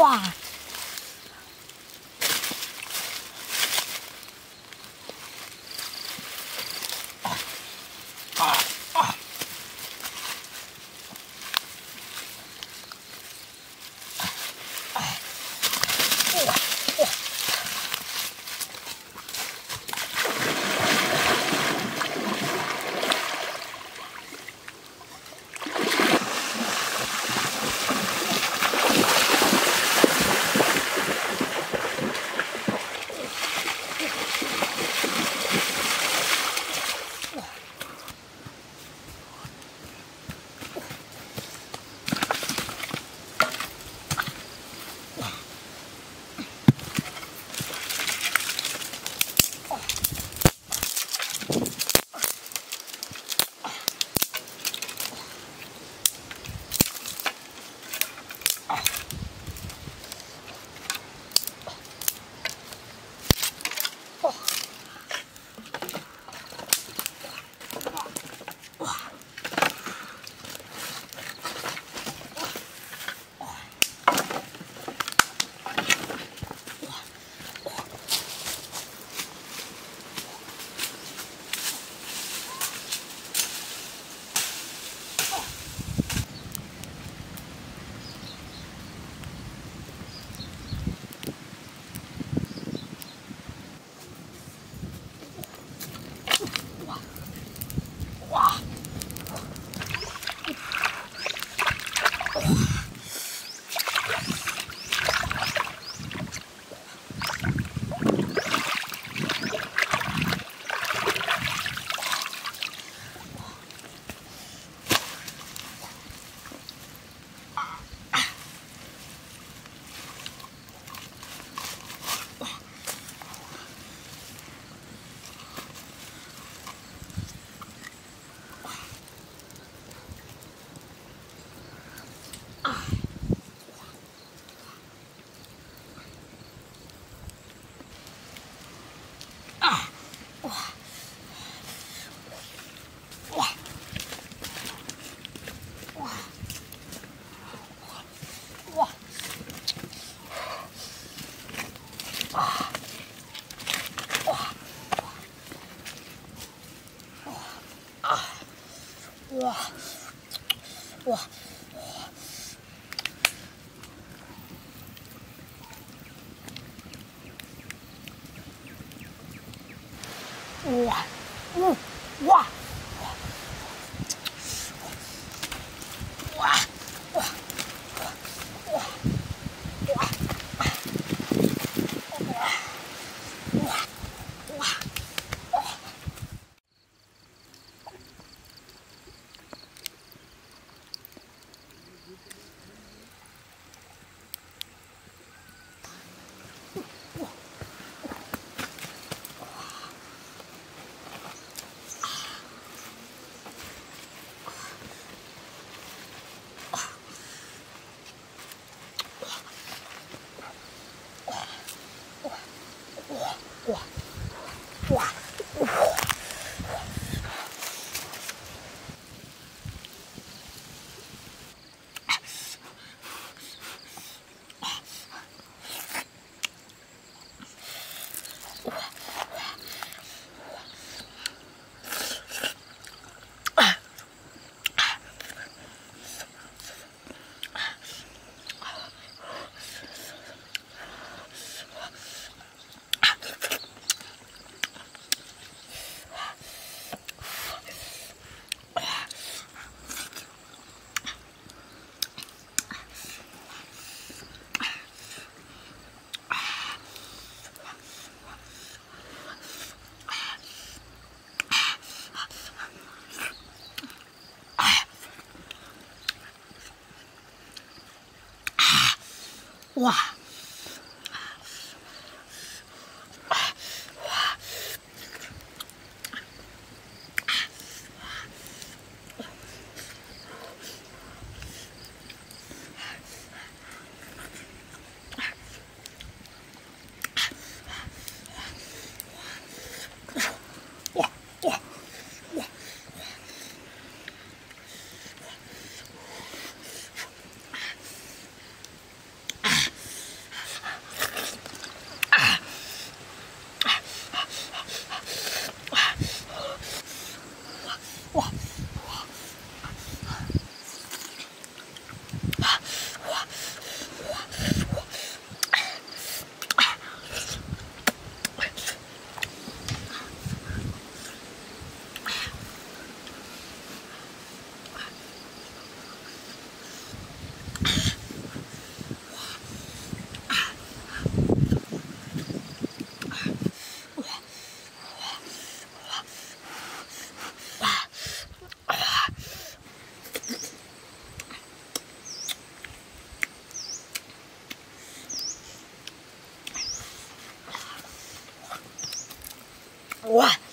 哇！哇！啊！哇！What.